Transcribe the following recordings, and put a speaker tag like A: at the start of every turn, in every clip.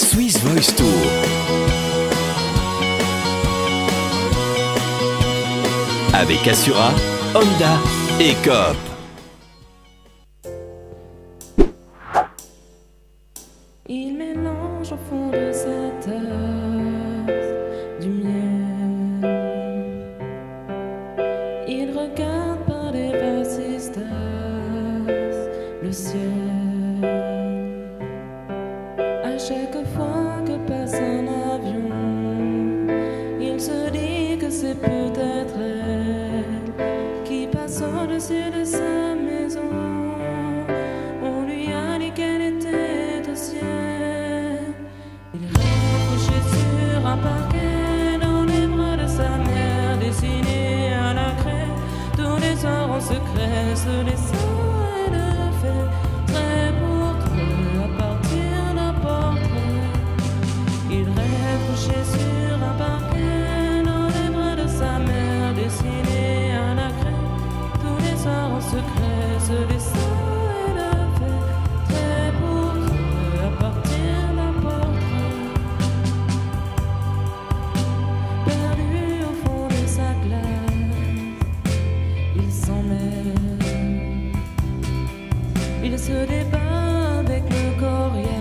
A: Swiss Voice Tour. Avec Assura, Honda et Coop.
B: Il mélange au fond de sa tasse du miel. Il regarde par les vasistas le ciel chaque fois que passe un avion, il se dit que c'est peut-être elle qui passe au-dessus de sa maison. On lui a dit qu'elle était au ciel. Il rêve couché sur un parquet dans les bras de sa mère, dessiné à la craie. Tous les soirs en secret se laissant elle fait. Couché sur un parquet, dans les bras de sa mère, dessiné à la crème. Tous les soirs en secret, se laissant et la. Très beau, à partir d'un portrait. Perdu au fond de sa glace, il s'en mêle. Il se débat avec le
A: coriel.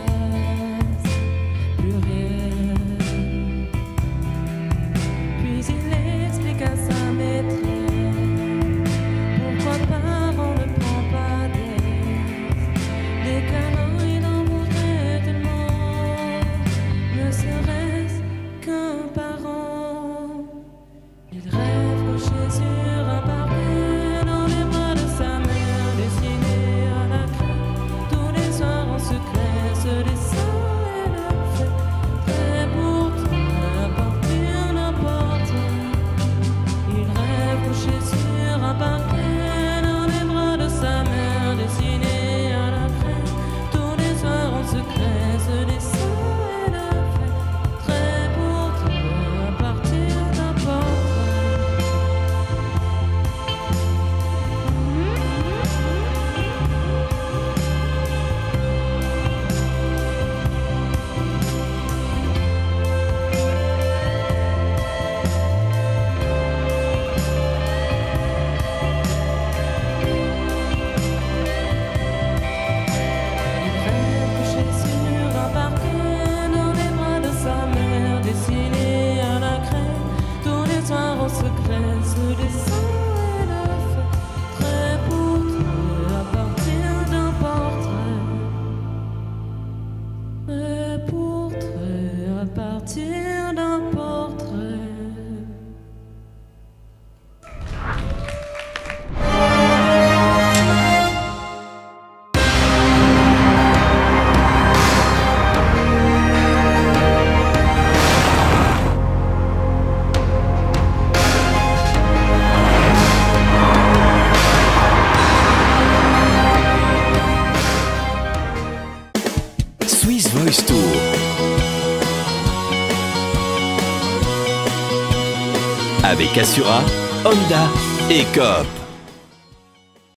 A: Avec Assura, Honda et Coop.